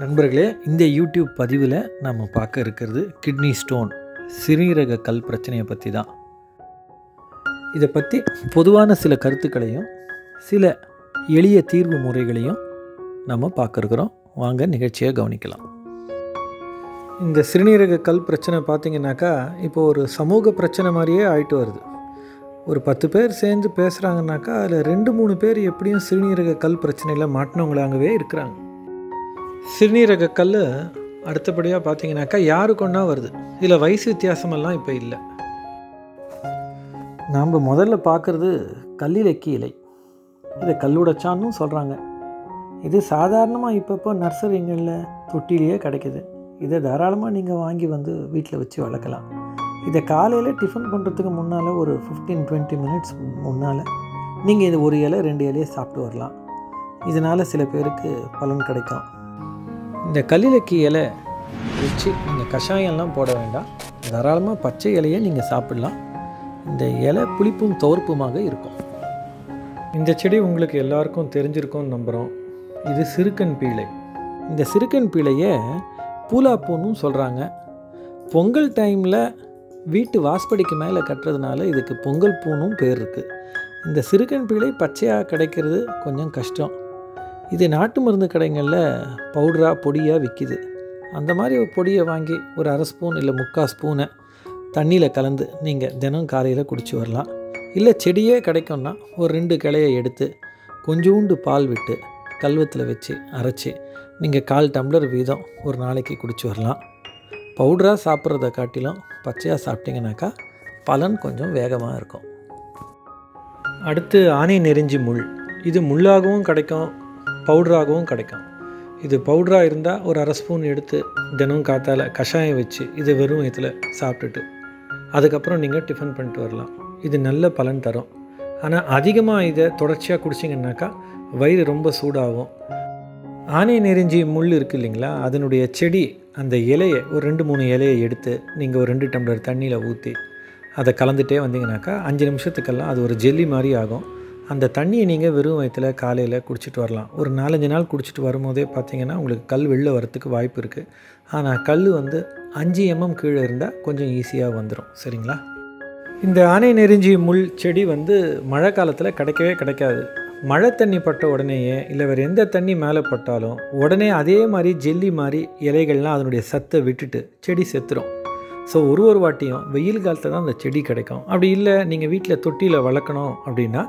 நண்பர்களே இந்த யூடியூப் பதிவில் நம்ம பார்க்க இருக்கிறது கிட்னி ஸ்டோன் சிறுநீரக கல் பிரச்சனையை பற்றி தான். இதை பற்றி பொதுவான சில கருத்துக்களையும் சில எளிய தீர்வு முறைகளையும் நம்ம பார்க்க இருக்கிறோம். வாங்க நிகழ்ச்சியை கவனிக்கலாம். இந்த சிறுநீரக கல் பிரச்சனை பார்த்தீங்கன்னாக்கா இப்போ ஒரு சமூக பிரச்சனை மாதிரியே ஆயிட்டு வருது. ஒரு பத்து பேர் சேர்ந்து பேசுகிறாங்கனாக்கா அதில் ரெண்டு மூணு பேர் எப்படியும் சிறுநீரக கல் பிரச்சனையில் மாட்டினவங்களாகவே இருக்கிறாங்க. சிறுநீரக கல் அடுத்தபடியாக பார்த்தீங்கன்னாக்கா யாருக்கு ஒன்றா வருது? இதில் வயசு வித்தியாசமெல்லாம் இப்போ இல்லை. நாம் முதல்ல பார்க்குறது கல்லிலக்கி இலை இதை கல்லுடைச்சான்னு சொல்கிறாங்க இது சாதாரணமாக இப்பப்போ நர்சரிங்களில் தொட்டிலேயே கிடைக்கிது. இதை தாராளமாக நீங்கள் வாங்கி வந்து வீட்டில் வச்சு வளர்க்கலாம். இதை காலையில் டிஃபன் பண்ணுறதுக்கு முன்னால் ஒரு ஃபிஃப்டீன் டுவெண்ட்டி மினிட்ஸ் முன்னால் நீங்கள் இது ஒரு இலை ரெண்டு இலையை சாப்பிட்டு வரலாம். இதனால் சில பேருக்கு பலன் கிடைக்கும். இந்த கல்லிலக்கி இலை வச்சு நீங்கள் கஷாயம்லாம் போட வேண்டாம். தாராளமாக பச்சை இலையை நீங்கள் சாப்பிடலாம். இந்த இலை புளிப்பும் துவர்ப்புமாக இருக்கும். இந்த செடி உங்களுக்கு எல்லாருக்கும் தெரிஞ்சிருக்கும்னு நம்புகிறோம் இது சிறுக்கன் பீளை. இந்த சிறுக்கன் பீளையை பூலாப்பூன்னு சொல்கிறாங்க பொங்கல் டைமில் வீட்டு வாஸ்படிக்கு மேலே கட்டுறதுனால இதுக்கு பொங்கல் பூனும் பேர் இருக்குது இந்த சிறுக்கன் பீளை பச்சையாக கிடைக்கிறது கொஞ்சம் கஷ்டம். இது நாட்டு மருந்து கடைகளில் பவுடராக பொடியாக விற்கிது அந்த மாதிரி ஒரு பொடியை வாங்கி ஒரு அரை ஸ்பூன் இல்லை முக்கால் ஸ்பூனை தண்ணியில் கலந்து நீங்கள் தினம் காலையில் குடிச்சு வரலாம். இல்லை செடியே கிடைக்கும்னா ஒரு ரெண்டு கிளையை எடுத்து கொஞ்சோண்டு பால் விட்டு கல்வத்தில் வச்சு அரைச்சி நீங்கள் கால் டம்ளர் வீதம் ஒரு நாளைக்கு குடிச்சு வரலாம். பவுடராக சாப்பிட்றத காட்டிலும் பச்சையாக சாப்பிட்டிங்கனாக்கா பலன் கொஞ்சம் வேகமாக இருக்கும். அடுத்து ஆணை நெறிஞ்சி முள். இது முள்ளாகவும் கிடைக்கும் பவுடராகவும் கிடைக்கும். இது பவுடராக இருந்தால் ஒரு அரை ஸ்பூன் எடுத்து தினம் காத்தால் கஷாயம் வச்சு இதை வெறும் வயத்தில் சாப்பிட்டுட்டு அதுக்கப்புறம் நீங்கள் டிஃபன் பண்ணிட்டு வரலாம். இது நல்ல பலன் தரும். ஆனால் அதிகமாக இதை தொடர்ச்சியாக குடிச்சிங்கன்னாக்கா வயிறு ரொம்ப சூடாகும். ஆனை நெறிஞ்சி முள் இருக்குது இல்லைங்களா? அதனுடைய செடி அந்த இலையை ஒரு ரெண்டு மூணு இலையை எடுத்து நீங்கள் ஒரு ரெண்டு டம்ளர் தண்ணியில் ஊற்றி அதை கலந்துகிட்டே வந்தீங்கன்னாக்கா அஞ்சு நிமிஷத்துக்கெல்லாம் அது ஒரு ஜெல்லி மாதிரி ஆகும். அந்த தண்ணியை நீங்கள் வெறும் வயத்தில் காலையில் குடிச்சிட்டு வரலாம். ஒரு நாலஞ்சு நாள் குடிச்சிட்டு வரும்போதே பார்த்தீங்கன்னா உங்களுக்கு கல் வெளில வரத்துக்கு வாய்ப்பு இருக்குது ஆனால் கல் வந்து அஞ்சு எம்எம் கீழே இருந்தால் கொஞ்சம் ஈஸியாக வந்துடும் சரிங்களா? இந்த ஆனை நெறிஞ்சி முள் செடி வந்து மழை காலத்தில் கிடைக்கவே கிடைக்காது. மழை தண்ணி பட்ட உடனேயே இல்லை வேறு எந்த தண்ணி மேலே பட்டாலும் உடனே அதே மாதிரி ஜெல்லி மாதிரி இலைகள்லாம் அதனுடைய சத்தை விட்டுட்டு செடி செத்துரும். ஸோ ஒரு ஒரு வாட்டியும் வெயில் காலத்தில் தான் அந்த செடி கிடைக்கும். அப்படி இல்லை நீங்கள் வீட்டில் தொட்டியில் வளர்க்கணும் அப்படின்னா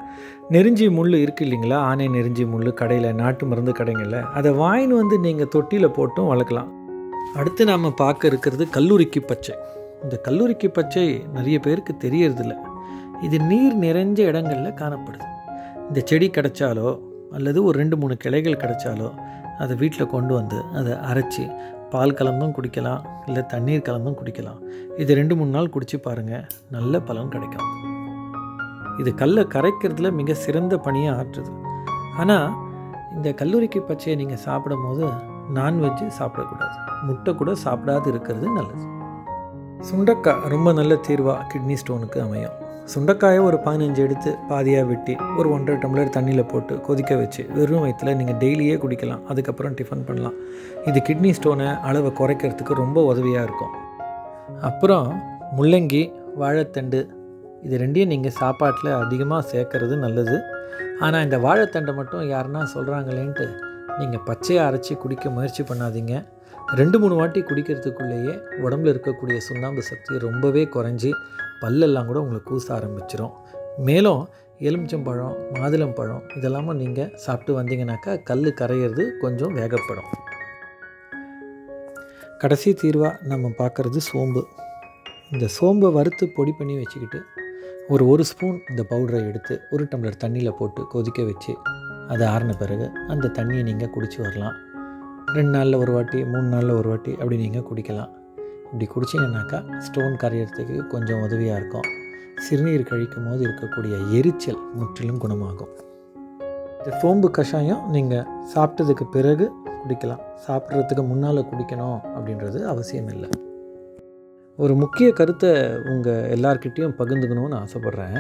நெருஞ்சி முள் இருக்குது இல்லைங்களா? ஆனை நெருஞ்சி முள் கடையில் நாட்டு மருந்து கடைங்களில். அதை வாங்கின்னு வந்து நீங்கள் தொட்டியில் போட்டும் வளர்க்கலாம். அடுத்து நாம் பார்க்க இருக்கிறது கல்லூரிக்கு பச்சை. இந்த கல்லூரிக்கு பச்சை நிறைய பேருக்கு தெரியறதில்ல. இது நீர் நிறைஞ்ச இடங்களில் காணப்படுது. இந்த செடி கிடைச்சாலோ அல்லது ஒரு ரெண்டு மூணு கிளைகள் கிடைச்சாலோ அதை வீட்டில் கொண்டு வந்து அதை அரைச்சி பால் கலந்தும் குடிக்கலாம் இல்லை தண்ணீர் கலந்தும் குடிக்கலாம். இது ரெண்டு மூணு நாள் குடித்து பாருங்கள் நல்ல பலன் கிடைக்கும். இது கல்லை கரைக்கிறதுல மிக சிறந்த பணியை ஆற்றுது. ஆனால் இந்த கல்லூரிக்கு பச்சையை நீங்கள் சாப்பிடும் போது நான்வெஜ்ஜு சாப்பிடக்கூடாது. முட்டை கூட சாப்பிடாது இருக்கிறது நல்லது. சுண்டக்காய் ரொம்ப நல்ல தீர்வாக கிட்னி ஸ்டோனுக்கு அமையும். சுண்டைக்காயை ஒரு பதினஞ்சு எடுத்து பாதியாக வெட்டி ஒரு ஒன்றரை டம்ளர் தண்ணியில் போட்டு கொதிக்க வச்சு வெறும் வயிற்றில் நீங்கள் டெய்லியே குடிக்கலாம். அதுக்கப்புறம் டிஃபன் பண்ணலாம். இது கிட்னி ஸ்டோனை அளவை குறைக்கிறதுக்கு ரொம்ப உதவியாக இருக்கும். அப்புறம் முள்ளங்கி வாழைத்தண்டு இது ரெண்டையும் நீங்கள் சாப்பாட்டில் அதிகமாக சேர்க்கறது நல்லது. ஆனால் இந்த வாழைத்தண்டை மட்டும் யாருன்னா சொல்கிறாங்களேன்ட்டு நீங்கள் பச்சையாக அரைச்சி குடிக்க முயற்சி பண்ணாதீங்க. ரெண்டு மூணு வாட்டி குடிக்கிறதுக்குள்ளேயே உடம்புல இருக்கக்கூடிய சுண்ணாம்பு சக்தி ரொம்பவே குறைஞ்சி பல்லெல்லாம் கூட உங்களுக்கு கூச ஆரம்பிச்சிடும் மேலும் எலுமிச்சம்பழம் மாதுளம்பழம் இதெல்லாமும் நீங்கள் சாப்பிட்டு வந்தீங்கன்னாக்கா கல் கரையிறது கொஞ்சம் வேகப்படும். கடைசி தீர்வாக நம்ம பார்க்குறது சோம்பு. இந்த சோம்பை வறுத்து பொடி பண்ணி வச்சுக்கிட்டு ஒரு ஒரு ஸ்பூன் இந்த பவுடரை எடுத்து ஒரு டம்ளர் தண்ணியில் போட்டு கொதிக்க வச்சு அது ஆறின பிறகு அந்த தண்ணியை நீங்கள் குடிச்சு வரலாம். ரெண்டு நாளில் ஒரு வாட்டி மூணு நாளில் ஒரு வாட்டி அப்படி நீங்கள் குடிக்கலாம். இப்படி குடிச்சிங்கனாக்கா ஸ்டோன் கரையிறதுக்கு கொஞ்சம் உதவியாக இருக்கும். சிறுநீர் கழிக்கும் போது இருக்கக்கூடிய எரிச்சல் முற்றிலும் குணமாகும். இந்த சோம்பு கஷாயம் நீங்கள் சாப்பிட்டதுக்கு பிறகு குடிக்கலாம். சாப்பிட்றதுக்கு முன்னால் குடிக்கணும் அப்படின்றது அவசியம் இல்லை. ஒரு முக்கிய கருத்தை உங்கள் எல்லார்கிட்டேயும் பகிர்ந்துக்கணும்னு ஆசைப்பட்றேன்.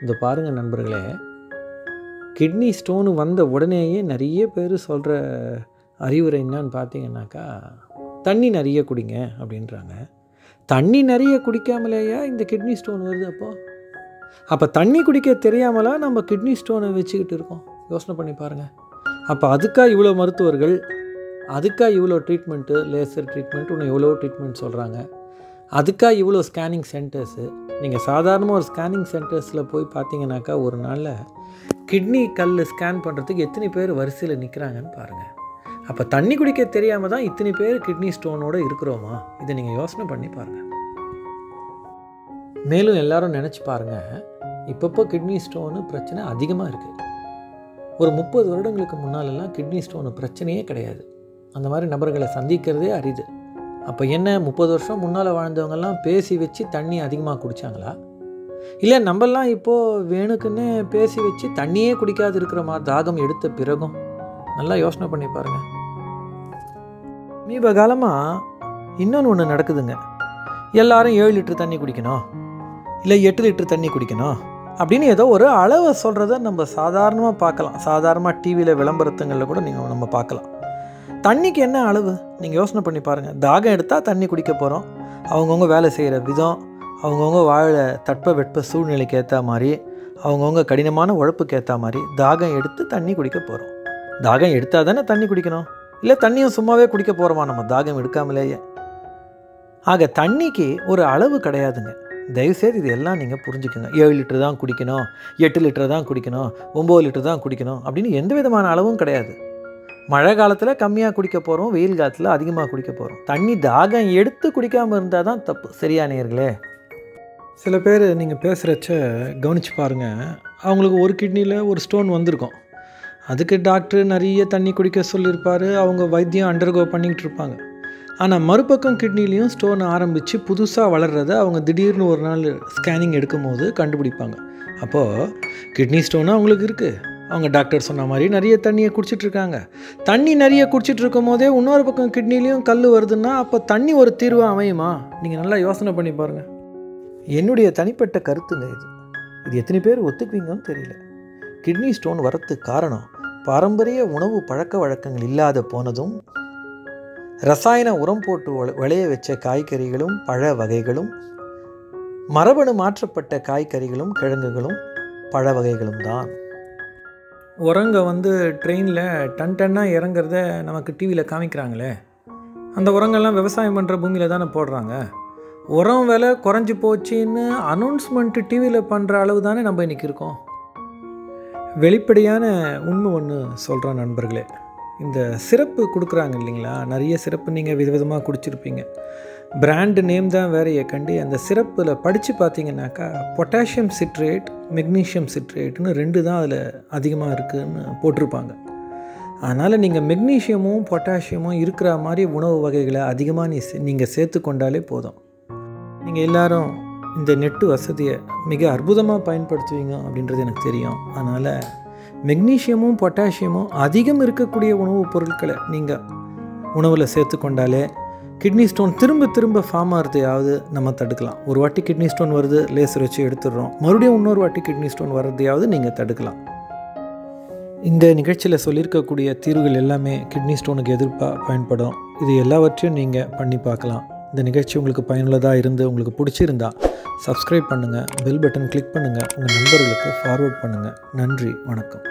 இந்த பாருங்கள் நண்பர்களே. கிட்னி ஸ்டோனு வந்த உடனேயே நிறைய பேர் சொல்கிற அறிவுரை என்னன்னு பார்த்தீங்கன்னாக்கா தண்ணி நிறைய குடிங்க அப்படின்றாங்க. தண்ணி நிறைய குடிக்காமலேயா இந்த கிட்னி ஸ்டோன் வருது அப்போது அப்போ தண்ணி குடிக்க தெரியாமலா நம்ம கிட்னி ஸ்டோனை வச்சுக்கிட்டு இருக்கோம்? யோசனை பண்ணி பாருங்கள் அப்போ அதுக்காக இவ்வளோ மருத்துவர்கள் அதுக்காக இவ்வளோ ட்ரீட்மெண்ட்டு லேசர் ட்ரீட்மெண்ட் இன்னும் எவ்வளோ ட்ரீட்மெண்ட் சொல்கிறாங்க அதுக்காக இவ்வளோ ஸ்கேனிங் சென்டர்ஸு நீங்கள் சாதாரணமாக ஒரு ஸ்கேனிங் சென்டர்ஸில் போய் பார்த்தீங்கன்னாக்கா ஒரு நாளில் கிட்னி கல் ஸ்கேன் பண்ணுறதுக்கு எத்தனை பேர் வரிசையில் நிற்கிறாங்கன்னு பாருங்கள் அப்போ தண்ணி குடிக்க தெரியாமல் தான் இத்தனை பேர் கிட்னி ஸ்டோனோடு இருக்கிறோமா? இதை நீங்கள் யோசனை பண்ணி பாருங்கள் மேலும் எல்லாரும் நினச்சி பாருங்கள் இப்பப்போ கிட்னி ஸ்டோனு பிரச்சனை அதிகமாக இருக்குது ஒரு முப்பது வருடங்களுக்கு முன்னாலெல்லாம் கிட்னி ஸ்டோனு பிரச்சனையே கிடையாது. அந்த மாதிரி நபர்களை சந்திக்கிறதே அரிது. அப்போ என்ன முப்பது வருஷம் முன்னால் வாழ்ந்தவங்கெல்லாம் பேசி வச்சு தண்ணி அதிகமாக குடித்தாங்களா இல்லை நம்மெல்லாம் இப்போது வேணுக்குன்னு பேசி வச்சு தண்ணியே குடிக்காது இருக்கிறோமா தாகம் எடுத்த பிறகும்? நல்லா யோசனை பண்ணி பாருங்கள் சமீப காலமாக இன்னொன்று ஒன்று நடக்குதுங்க. எல்லாரும் ஏழு லிட்டர் தண்ணி குடிக்கணும். இல்லை எட்டு லிட்டர் தண்ணி குடிக்கணும். அப்படின்னு ஏதோ ஒரு அளவை சொல்கிறத நம்ம சாதாரணமாக பார்க்கலாம். சாதாரணமாக டிவியில் விளம்பரத்துங்களில் கூட நீங்கள் நம்ம பார்க்கலாம். தண்ணிக்கு என்ன அளவு? நீங்கள் யோசனை பண்ணி பாருங்கள் தாகம் எடுத்தால் தண்ணி குடிக்க போகிறோம் அவங்கவுங்க வேலை செய்கிற விதம் அவங்கவுங்க வாழ தட்ப வெட்ப சூழ்நிலைக்கு ஏற்ற மாதிரி அவங்கவுங்க கடினமான உழைப்புக்கு ஏற்ற மாதிரி தாகம் எடுத்து தண்ணி குடிக்க போகிறோம் தாகம் எடுத்தால் தானே தண்ணி குடிக்கணும்? இல்லை தண்ணியும் சும்மாவே குடிக்க போகிறோமா நம்ம தாகம் எடுக்காமலேயே. ஆக தண்ணிக்கு ஒரு அளவு கிடையாதுங்க. தயவுசெய்து இது எல்லாம் நீங்கள் புரிஞ்சுக்கோங்க. ஏழு லிட்டர் தான் குடிக்கணும் எட்டு லிட்டர் தான் குடிக்கணும் ஒம்பது லிட்டர் தான் குடிக்கணும் அப்படின்னு எந்த விதமான அளவும் கிடையாது. மழை காலத்தில் கம்மியாக குடிக்க போகிறோம் வெயில் காலத்தில் அதிகமாக குடிக்க போகிறோம் தண்ணி தாகம் எடுத்து குடிக்காமல் இருந்தால் தான் தப்பு. சரியானீர்களே சில பேர் நீங்கள் பேசுகிறச்ச கவனித்து பாருங்கள் அவங்களுக்கு ஒரு கிட்னியில் ஒரு ஸ்டோன் வந்திருக்கும். அதுக்கு டாக்டர் நிறைய தண்ணி குடிக்க சொல்லியிருப்பார். அவங்க வைத்தியம் அண்டர்கோ பண்ணிக்கிட்டு இருப்பாங்க ஆனால் மறுபக்கம் கிட்னிலையும் ஸ்டோன் ஆரம்பித்து புதுசாக வளர்கிறத அவங்க திடீர்னு ஒரு நாள் ஸ்கேனிங் எடுக்கும் போது கண்டுபிடிப்பாங்க. அப்போது கிட்னி ஸ்டோனும் அவங்களுக்கு இருக்குது அவங்க டாக்டர் சொன்ன மாதிரி நிறைய தண்ணியை குடிச்சிட்ருக்காங்க தண்ணி நிறைய குடிச்சிட்டு இருக்கும் போதே இன்னொரு பக்கம் கிட்னிலையும் கல் வருதுன்னா அப்போ தண்ணி ஒரு தீர்வாக அமையுமா? நீங்கள் நல்லா யோசனை பண்ணி பாருங்கள் என்னுடைய தனிப்பட்ட கருத்துங்க இது. இது எத்தனை பேர் ஒத்துக்குவீங்கன்னு தெரியல. கிட்னி ஸ்டோன் வரத்துக்கு காரணம் பாரம்பரிய உணவு பழக்க வழக்கங்கள் இல்லாத போனதும் ரசாயன உரம் போட்டு வள- விளைய வச்ச காய்கறிகளும் பழ வகைகளும் மரபணு மாற்றப்பட்ட காய்கறிகளும் கிழங்குகளும் பழ வகைகளும் தான். உரங்க வந்து ட்ரெயினில் டன் டன்னாக இறங்குறத நமக்கு டிவியில் காமிக்கிறாங்களே. அந்த உரங்கள்லாம் விவசாயம் பண்ணுற பூமியில் தானே போடுறாங்க. உரம் விலை குறைஞ்சி போச்சுன்னு அனௌன்ஸ்மெண்ட்டு டிவியில் பண்ணுற அளவு தானே நம்ம இன்றைக்கி இருக்கோம். வெளிப்படையான உண்மை ஒன்று சொல்கிறேன் நண்பர்களே. இந்த சிறப்பு கொடுக்குறாங்க இல்லைங்களா? நிறைய சிறப்பு நீங்கள் விதவிதமாக குடிச்சிருப்பீங்க. பிராண்டு நேம் தான் வேறையை கண்டி அந்த சிறப்பில் படித்து பார்த்தீங்கன்னாக்கா பொட்டாசியம் சிட்ரேட் மெக்னீஷியம் சிட்ரேட்னு ரெண்டு தான் அதில் அதிகமாக இருக்குதுன்னு போட்டிருப்பாங்க. அதனால் நீங்கள் மெக்னீஷியமும் பொட்டாசியமும் இருக்கிற மாதிரி உணவு வகைகளை அதிகமாக நீ நீங்கள் சேர்த்து கொண்டாலே போதும். நீங்கள் எல்லோரும் இந்த நெட்டு வசதியை மிக அற்புதமாக பயன்படுத்துவீங்க அப்படின்றது எனக்கு தெரியும். அதனால் மெக்னீஷியமும் பொட்டாசியமும் அதிகம் இருக்கக்கூடிய உணவுப் பொருட்களை நீங்கள் உணவில் சேர்த்து கொண்டாலே கிட்னி ஸ்டோன் திரும்ப திரும்ப ஃபார்ம் ஆகிறதையாவது நம்ம தடுக்கலாம். ஒரு வாட்டி கிட்னி ஸ்டோன் வருது லேசர் வச்சு எடுத்துடுறோம். மறுபடியும் இன்னொரு வாட்டி கிட்னி ஸ்டோன் வர்றதையாவது நீங்கள் தடுக்கலாம். இந்த நிகழ்ச்சியில் சொல்லியிருக்கக்கூடிய தீர்வுகள் எல்லாமே கிட்னி ஸ்டோனுக்கு எதிர்ப்பாக பயன்படும். இது எல்லாவற்றையும் நீங்கள் பண்ணி பார்க்கலாம். இந்த நிகழ்ச்சி உங்களுக்கு பயனுள்ளதாக இருந்து உங்களுக்கு பிடிச்சிருந்தா சப்ஸ்கிரைப் பண்ணுங்கள் பெல் பட்டன் கிளிக் பண்ணுங்கள் உங்கள் நண்பர்களுக்கு ஃபார்வர்ட் பண்ணுங்கள் நன்றி வணக்கம்.